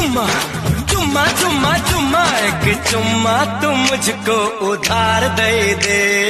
चुम्मा चुम्मा चुम्मा चुम्मा चुम्मा एक चुम्मा तू मुझको उधार दे दे।